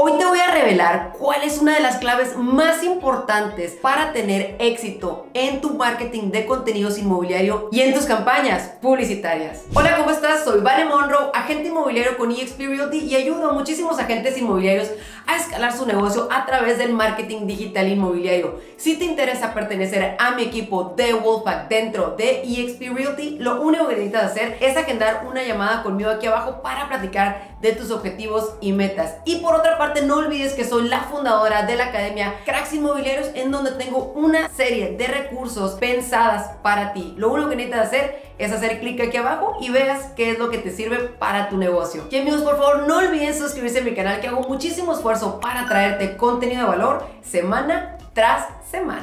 Hoy te voy a revelar cuál es una de las claves más importantes para tener éxito en tu marketing de contenidos inmobiliario y en tus campañas publicitarias. Hola, ¿cómo estás? Soy Vale Monroe, agente inmobiliario con eXp Realty y ayudo a muchísimos agentes inmobiliarios a escalar su negocio a través del marketing digital inmobiliario. Si te interesa pertenecer a mi equipo de Wolfpack dentro de eXp Realty, lo único que necesitas hacer es agendar una llamada conmigo aquí abajo para platicar de tus objetivos y metas. Y por otra parte, no olvides que soy la fundadora de la Academia Cracks Inmobiliarios en donde tengo una serie de recursos pensadas para ti. Lo único que necesitas hacer es hacer clic aquí abajo y veas qué es lo que te sirve para tu negocio. Y amigos, por favor, no olviden suscribirse a mi canal que hago muchísimo esfuerzo para traerte contenido de valor semana tras semana.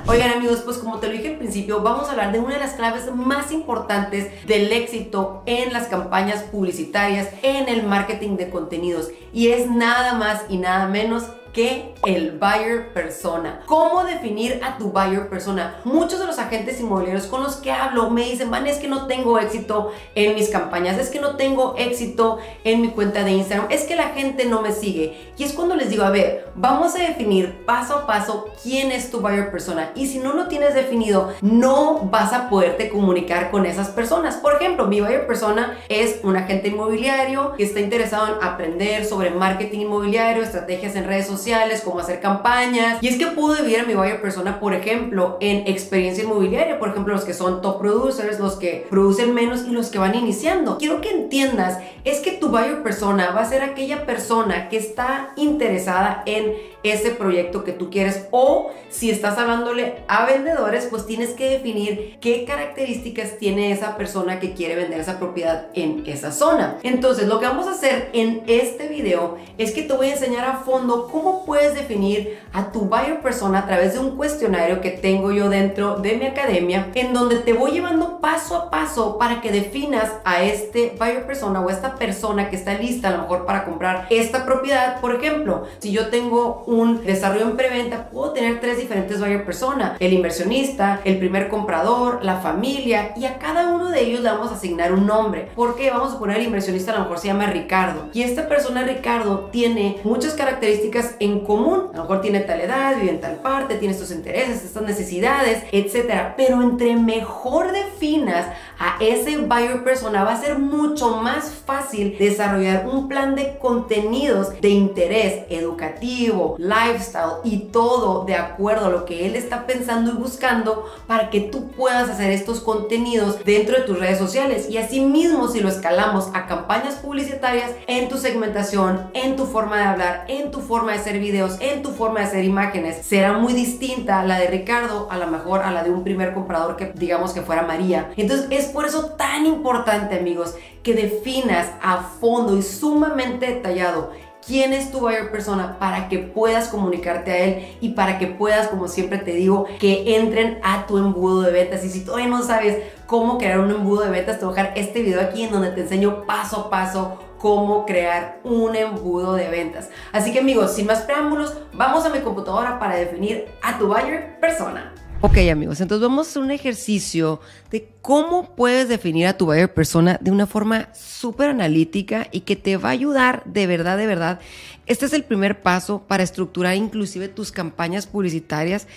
Oigan amigos, pues como te lo dije al principio, vamos a hablar de una de las claves más importantes del éxito en las campañas publicitarias, en el marketing de contenidos. Y es nada más y nada menos que el buyer persona. ¿Cómo definir a tu buyer persona? Muchos de los agentes inmobiliarios con los que hablo me dicen, man, es que no tengo éxito en mis campañas, es que no tengo éxito en mi cuenta de Instagram, es que la gente no me sigue. Y es cuando les digo, a ver, vamos a definir paso a paso quién es tu buyer persona. Y si no lo tienes definido, no vas a poderte comunicar con esas personas. Por ejemplo, mi buyer persona es un agente inmobiliario que está interesado en aprender sobre marketing inmobiliario, estrategias en redes sociales cómo hacer campañas. Y es que puedo dividir a mi buyer persona, por ejemplo, en experiencia inmobiliaria, por ejemplo, los que son top producers, los que producen menos y los que van iniciando. Quiero que entiendas, es que tu buyer persona va a ser aquella persona que está interesada en ese proyecto que tú quieres o si estás hablándole a vendedores, pues tienes que definir qué características tiene esa persona que quiere vender esa propiedad en esa zona. Entonces, lo que vamos a hacer en este video es que te voy a enseñar a fondo cómo puedes definir a tu buyer persona a través de un cuestionario que tengo yo dentro de mi academia, en donde te voy llevando paso a paso para que definas a este buyer persona o esta persona que está lista a lo mejor para comprar esta propiedad. Por ejemplo, si yo tengo un desarrollo en preventa, puedo tener tres diferentes buyer persona, el inversionista, el primer comprador, la familia y a cada uno de ellos le vamos a asignar un nombre. porque Vamos a poner el inversionista a lo mejor se llama Ricardo y esta persona Ricardo tiene muchas características en común. A lo mejor tiene tal edad, vive en tal parte, tiene estos intereses, estas necesidades, etc. Pero entre mejor definas a ese buyer persona, va a ser mucho más fácil desarrollar un plan de contenidos de interés educativo, lifestyle y todo de acuerdo a lo que él está pensando y buscando para que tú puedas hacer estos contenidos dentro de tus redes sociales. Y así mismo si lo escalamos a campañas publicitarias en tu segmentación, en tu forma de hablar, en tu forma de hacer videos, en tu forma de hacer imágenes, será muy distinta la de Ricardo a lo mejor a la de un primer comprador que digamos que fuera María. Entonces es por eso tan importante amigos que definas a fondo y sumamente detallado quién es tu buyer persona para que puedas comunicarte a él y para que puedas, como siempre te digo, que entren a tu embudo de ventas. Y si todavía no sabes cómo crear un embudo de ventas, te voy a dejar este video aquí en donde te enseño paso a paso cómo crear un embudo de ventas. Así que amigos, sin más preámbulos, vamos a mi computadora para definir a tu buyer persona. Ok amigos, entonces vamos a hacer un ejercicio de cómo puedes definir a tu buyer persona de una forma súper analítica y que te va a ayudar de verdad, de verdad. Este es el primer paso para estructurar inclusive tus campañas publicitarias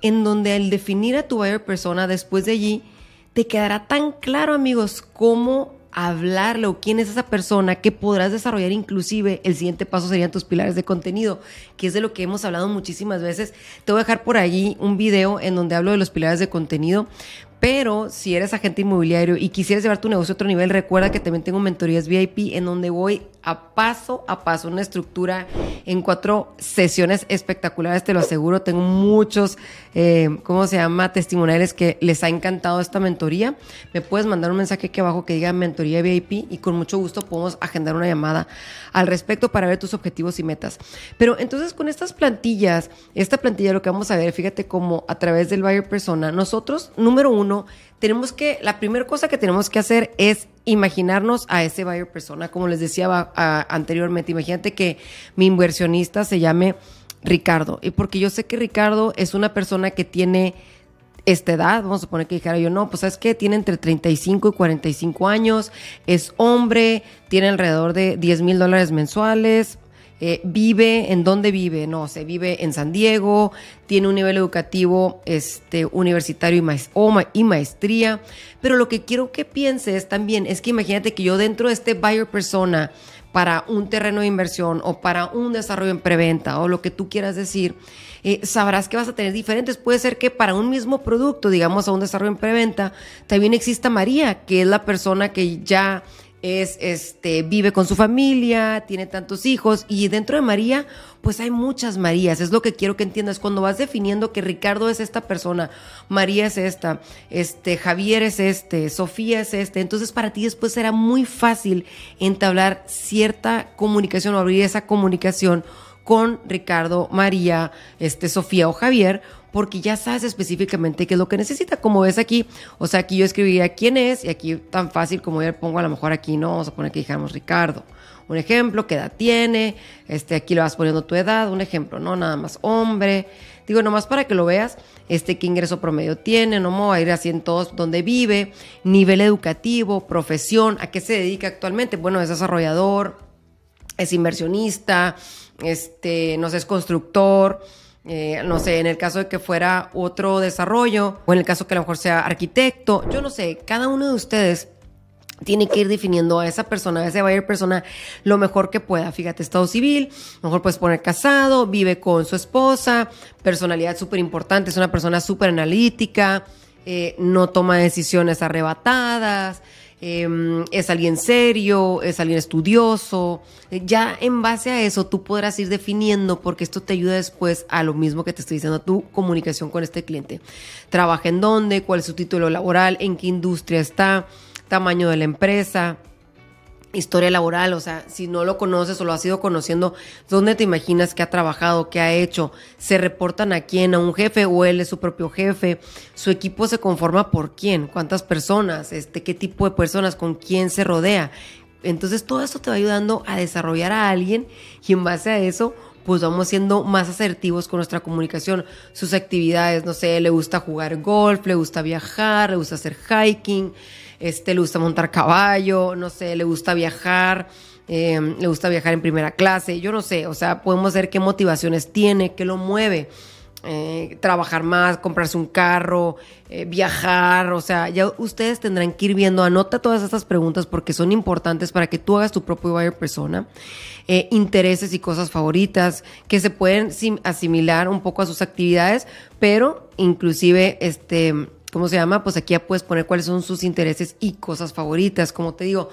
en donde al definir a tu buyer persona después de allí te quedará tan claro amigos cómo hablarle o quién es esa persona que podrás desarrollar inclusive el siguiente paso serían tus pilares de contenido, que es de lo que hemos hablado muchísimas veces. Te voy a dejar por allí un video en donde hablo de los pilares de contenido, pero si eres agente inmobiliario y quisieras llevar tu negocio a otro nivel, recuerda que también tengo mentorías VIP en donde voy a paso a paso, una estructura en cuatro sesiones espectaculares, te lo aseguro. Tengo muchos, eh, ¿cómo se llama? Testimoniales que les ha encantado esta mentoría. Me puedes mandar un mensaje aquí abajo que diga mentoría VIP y con mucho gusto podemos agendar una llamada al respecto para ver tus objetivos y metas. Pero entonces con estas plantillas, esta plantilla lo que vamos a ver, fíjate cómo a través del buyer persona, nosotros, número uno, tenemos que, la primera cosa que tenemos que hacer es imaginarnos a ese buyer persona, como les decía anteriormente, imagínate que mi inversionista se llame Ricardo, y porque yo sé que Ricardo es una persona que tiene esta edad, vamos a poner que dijera yo, no, pues sabes que tiene entre 35 y 45 años, es hombre, tiene alrededor de 10 mil dólares mensuales, eh, vive, en dónde vive, no sé, vive en San Diego, tiene un nivel educativo este, universitario y, y maestría, pero lo que quiero que pienses también es que imagínate que yo dentro de este buyer persona, para un terreno de inversión o para un desarrollo en preventa o lo que tú quieras decir, eh, sabrás que vas a tener diferentes. Puede ser que para un mismo producto, digamos a un desarrollo en preventa, también exista María, que es la persona que ya es este vive con su familia, tiene tantos hijos y dentro de María pues hay muchas Marías, es lo que quiero que entiendas. Cuando vas definiendo que Ricardo es esta persona, María es esta, este Javier es este, Sofía es este, entonces para ti después será muy fácil entablar cierta comunicación o abrir esa comunicación con Ricardo, María, este Sofía o Javier porque ya sabes específicamente qué es lo que necesita. Como ves aquí, o sea, aquí yo escribiría quién es y aquí tan fácil como yo pongo a lo mejor aquí, no, vamos a poner que dijéramos Ricardo. Un ejemplo, qué edad tiene, este, aquí le vas poniendo tu edad, un ejemplo, ¿no? Nada más hombre. Digo, nomás para que lo veas, este, qué ingreso promedio tiene, no me a ir así en todos, dónde vive, nivel educativo, profesión, a qué se dedica actualmente. Bueno, es desarrollador, es inversionista, este, no sé, es constructor, eh, no sé, en el caso de que fuera otro desarrollo, o en el caso que a lo mejor sea arquitecto, yo no sé, cada uno de ustedes tiene que ir definiendo a esa persona, a ese buyer persona, lo mejor que pueda. Fíjate, estado civil, mejor puedes poner casado, vive con su esposa, personalidad súper importante, es una persona súper analítica, eh, no toma decisiones arrebatadas, Em, es alguien serio, es alguien estudioso. Ya en base a eso tú podrás ir definiendo porque esto te ayuda después a lo mismo que te estoy diciendo, a tu comunicación con este cliente. Trabaja en dónde, cuál es su título laboral, en qué industria está, tamaño de la empresa, historia laboral, o sea, si no lo conoces o lo has ido conociendo, ¿dónde te imaginas que ha trabajado, qué ha hecho? ¿Se reportan a quién? ¿A un jefe o él es su propio jefe? ¿Su equipo se conforma por quién? ¿Cuántas personas? Este, ¿Qué tipo de personas? ¿Con quién se rodea? Entonces todo eso te va ayudando a desarrollar a alguien y en base a eso pues vamos siendo más asertivos con nuestra comunicación, sus actividades, no sé, le gusta jugar golf, le gusta viajar, le gusta hacer hiking, este, le gusta montar caballo, no sé, le gusta viajar, em, le gusta viajar en primera clase, yo no sé, o sea, podemos ver qué motivaciones tiene, qué lo mueve. Eh, trabajar más, comprarse un carro, eh, viajar, o sea, ya ustedes tendrán que ir viendo, anota todas estas preguntas porque son importantes para que tú hagas tu propio buyer persona, eh, intereses y cosas favoritas que se pueden asimilar un poco a sus actividades, pero inclusive, este, ¿cómo se llama? Pues aquí ya puedes poner cuáles son sus intereses y cosas favoritas, como te digo,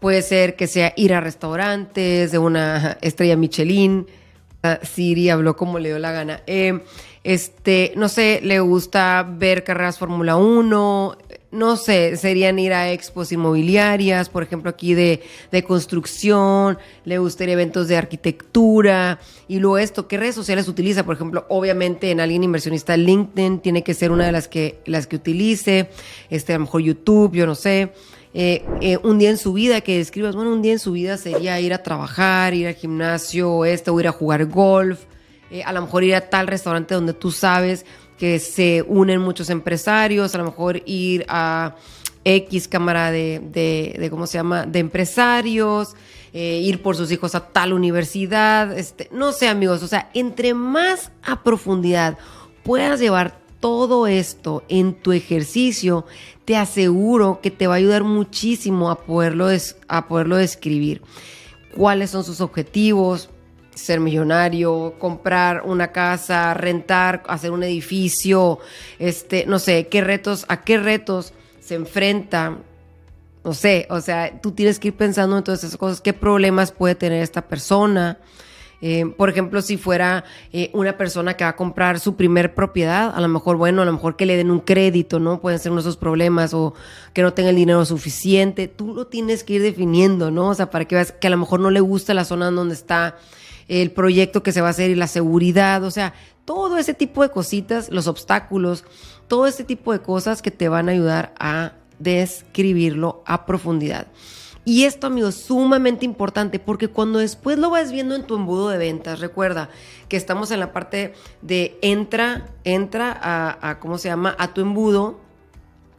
puede ser que sea ir a restaurantes de una estrella Michelin, Siri habló como le dio la gana. Eh, este, no sé, le gusta ver carreras Fórmula 1, no sé, serían ir a expos inmobiliarias, por ejemplo, aquí de, de, construcción, le gustaría eventos de arquitectura, y luego esto, ¿qué redes sociales utiliza? Por ejemplo, obviamente en alguien inversionista LinkedIn tiene que ser una de las que, las que utilice, este, a lo mejor YouTube, yo no sé. Eh, eh, un día en su vida que describas, bueno, un día en su vida sería ir a trabajar, ir al gimnasio, este, o ir a jugar golf, eh, a lo mejor ir a tal restaurante donde tú sabes que se unen muchos empresarios, a lo mejor ir a X cámara de, de, ¿cómo se llama?, de empresarios, ir por sus hijos a tal universidad, este, no sé amigos, o sea, entre más a profundidad puedas llevar todo esto en tu ejercicio, te aseguro que te va a ayudar muchísimo a poderlo, a poderlo describir. ¿Cuáles son sus objetivos? Ser millonario, comprar una casa, rentar, hacer un edificio, este, no sé, qué retos, a qué retos se enfrenta. No sé, o sea, tú tienes que ir pensando en todas esas cosas, qué problemas puede tener esta persona, eh, por ejemplo, si fuera eh, una persona que va a comprar su primer propiedad, a lo mejor, bueno, a lo mejor que le den un crédito, ¿no? Pueden ser esos problemas o que no tenga el dinero suficiente. Tú lo tienes que ir definiendo, ¿no? O sea, para que veas que a lo mejor no le gusta la zona donde está el proyecto que se va a hacer y la seguridad, o sea, todo ese tipo de cositas, los obstáculos, todo ese tipo de cosas que te van a ayudar a describirlo a profundidad. Y esto, amigos, sumamente importante porque cuando después lo vas viendo en tu embudo de ventas, recuerda que estamos en la parte de entra, entra a, ¿cómo se llama? A tu embudo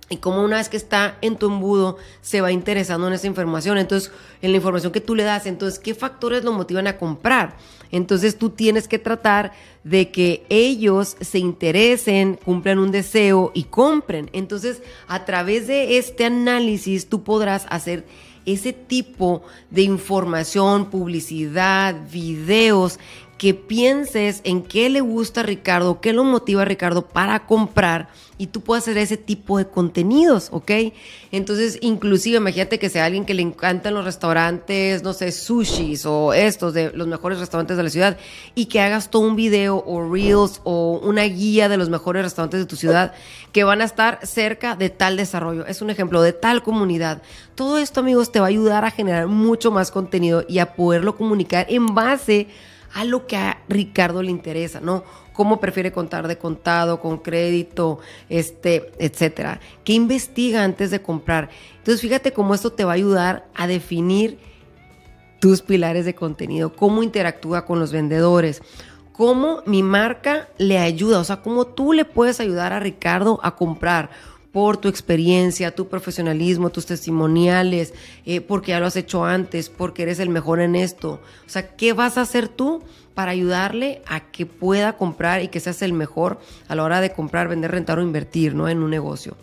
y como una vez que está en tu embudo se va interesando en esa información, entonces en la información que tú le das, entonces qué factores lo motivan a comprar. Entonces tú tienes que tratar de que ellos se interesen, cumplan un deseo y compren. Entonces a través de este análisis tú podrás hacer ese tipo de información, publicidad, videos que pienses en qué le gusta a Ricardo, qué lo motiva a Ricardo para comprar y tú puedes hacer ese tipo de contenidos, ¿ok? Entonces, inclusive, imagínate que sea alguien que le encantan los restaurantes, no sé, sushis o estos de los mejores restaurantes de la ciudad y que hagas todo un video o reels o una guía de los mejores restaurantes de tu ciudad que van a estar cerca de tal desarrollo. Es un ejemplo de tal comunidad. Todo esto, amigos, te va a ayudar a generar mucho más contenido y a poderlo comunicar en base a lo que a Ricardo le interesa, ¿no? Cómo prefiere contar de contado, con crédito, este, etcétera. ¿Qué investiga antes de comprar? Entonces, fíjate cómo esto te va a ayudar a definir tus pilares de contenido, cómo interactúa con los vendedores, cómo mi marca le ayuda, o sea, cómo tú le puedes ayudar a Ricardo a comprar por tu experiencia, tu profesionalismo, tus testimoniales, eh, porque ya lo has hecho antes, porque eres el mejor en esto. O sea, ¿qué vas a hacer tú para ayudarle a que pueda comprar y que seas el mejor a la hora de comprar, vender, rentar o invertir, ¿no? En un negocio.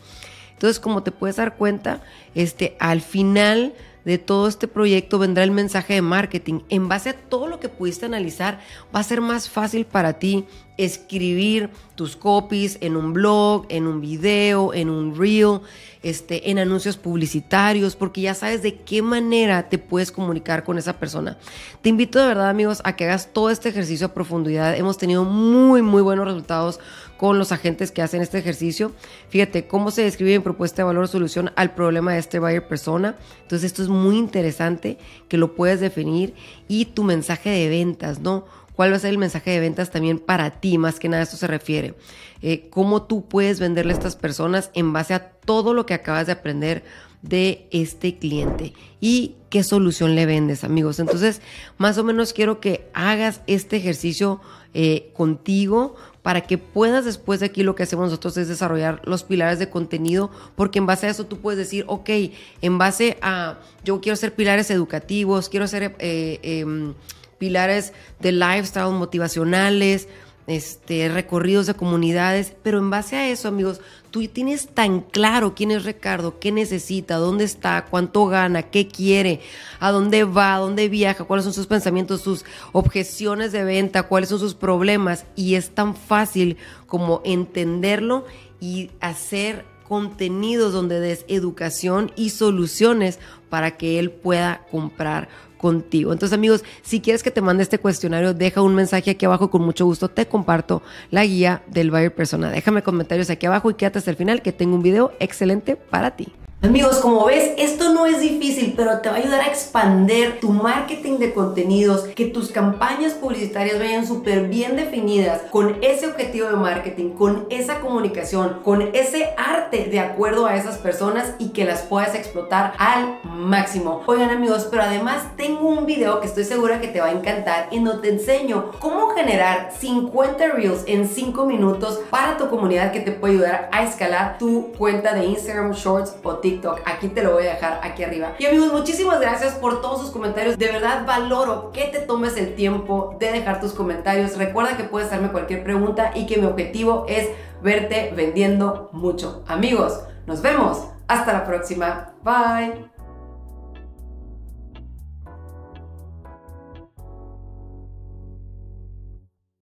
Entonces, como te puedes dar cuenta, este, al final de todo este proyecto vendrá el mensaje de marketing. En base a todo lo que pudiste analizar, va a ser más fácil para ti escribir tus copies en un blog, en un video, en un reel, este, en anuncios publicitarios, porque ya sabes de qué manera te puedes comunicar con esa persona. Te invito de verdad, amigos, a que hagas todo este ejercicio a profundidad. Hemos tenido muy, muy buenos resultados con los agentes que hacen este ejercicio. Fíjate cómo se describe en propuesta de valor solución al problema de este buyer persona. Entonces esto es muy interesante que lo puedes definir y tu mensaje de ventas, ¿no? ¿Cuál va a ser el mensaje de ventas también para ti? Más que nada, esto se refiere. Eh, ¿Cómo tú puedes venderle a estas personas en base a todo lo que acabas de aprender de este cliente? ¿Y qué solución le vendes, amigos? Entonces, más o menos quiero que hagas este ejercicio eh, contigo para que puedas después de aquí lo que hacemos nosotros es desarrollar los pilares de contenido, porque en base a eso tú puedes decir, ok, en base a, yo quiero hacer pilares educativos, quiero hacer eh, em, pilares de lifestyle motivacionales, este, recorridos de comunidades, pero en base a eso, amigos, tú tienes tan claro quién es Ricardo, qué necesita, dónde está, cuánto gana, qué quiere, a dónde va, dónde viaja, cuáles son sus pensamientos, sus objeciones de venta, cuáles son sus problemas, y es tan fácil como entenderlo y hacer contenidos donde des educación y soluciones para que él pueda comprar contigo. Entonces, amigos, si quieres que te mande este cuestionario, deja un mensaje aquí abajo. Con mucho gusto te comparto la guía del buyer persona. Déjame comentarios aquí abajo y quédate hasta el final que tengo un video excelente para ti. Amigos, como ves, esto pero te va a ayudar a expander tu marketing de contenidos, que tus campañas publicitarias vayan súper bien definidas, con ese objetivo de marketing, con esa comunicación, con ese arte de acuerdo a esas personas y que las puedas explotar al máximo. Oigan amigos, pero además tengo un video que estoy segura que te va a encantar en donde te enseño cómo generar 50 reels en 5 minutos para tu comunidad que te puede ayudar a escalar tu cuenta de Instagram Shorts o TikTok Aquí te lo voy a dejar aquí arriba. Y muchísimas gracias por todos sus comentarios. De verdad valoro que te tomes el tiempo de dejar tus comentarios. Recuerda que puedes hacerme cualquier pregunta y que mi objetivo es verte vendiendo mucho. Amigos, nos vemos. Hasta la próxima. Bye.